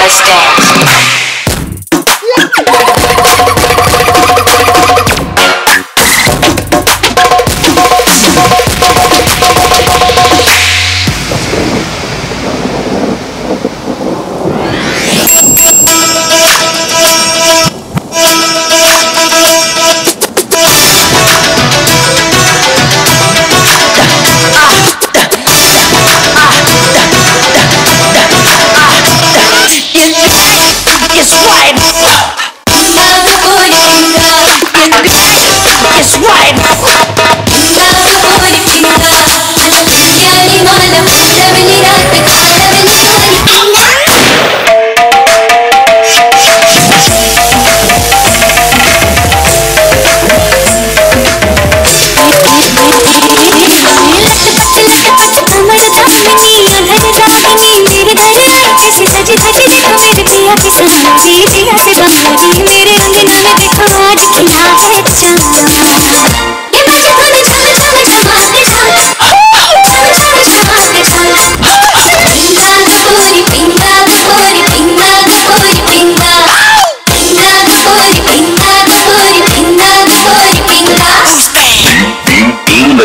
Let's dance.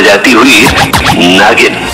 Jati Rui Nugget.